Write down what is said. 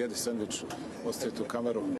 jedi sandvič, ostavite u kameru.